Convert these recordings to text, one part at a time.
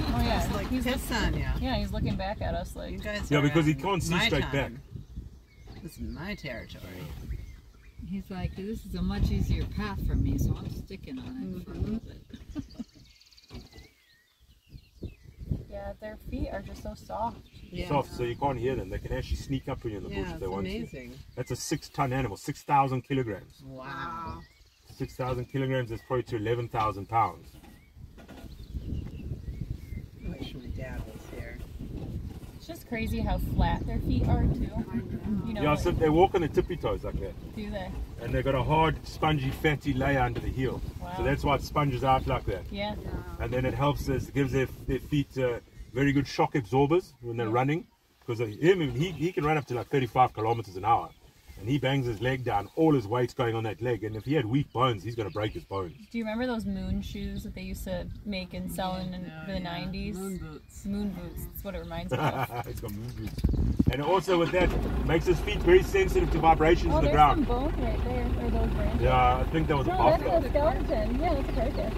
Oh yeah, It's like he's piss look- on you. yeah, he's looking back at us You like. guys Yeah, because he on can't see straight time. back. This is my territory. He's like, this is a much easier path for me, so I'm sticking on it for a little bit. Yeah, their feet are just so soft. Yeah. Soft, so you can't hear them. They can actually sneak up on you in the bush if they want to. amazing. That's a six-ton animal, six thousand kilograms. Wow. Six thousand kilograms is probably to eleven thousand pounds. I wish my dad was here. It's just crazy how flat their feet are too. You know, Yeah, so they walk on the tippy toes like that, do they? and they've got a hard, spongy, fatty layer under the heel. Wow. So that's why it sponges out like that. Yeah. and then it helps us gives their, their feet uh, very good shock absorbers when they're running because him he, he can run up to like 35 kilometers an hour and he bangs his leg down all his weight's going on that leg and if he had weak bones he's going to break his bones Do you remember those moon shoes that they used to make and sell in, in Oh, the yeah. 90s? Moon boots. Moon boots. That's what it reminds me of. it's got moon boots. and also with that makes his feet very sensitive to vibrations Oh, in the there's some ground bone right there. Or those branches. yeah i think that was a No, that's buffalo a skeleton. Yeah, that's a carcass.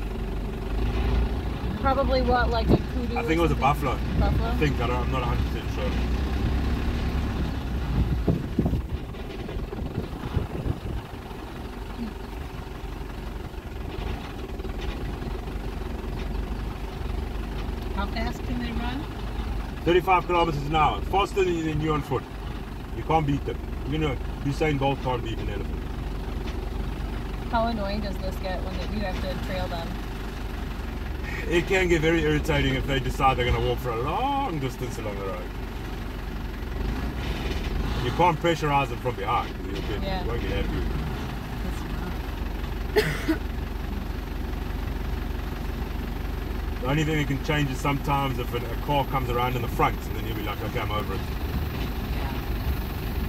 Probably what, like a kudu? i think it was a buffalo Buffalo. i think I don't, i'm not 100% sure How fast can they run? 35 kilometers an hour faster than, than you on foot you can't beat them you know usain bolt can't beat an elephant How annoying does this get when you have to trail them? It can get very irritating if they decide they're going to walk for a long distance along the road. You can't pressurize them from behind you'll get, Yeah. you won't get happy. The only thing that can change is sometimes if a, car comes around in the front and then you'll be like, okay, I'm over it.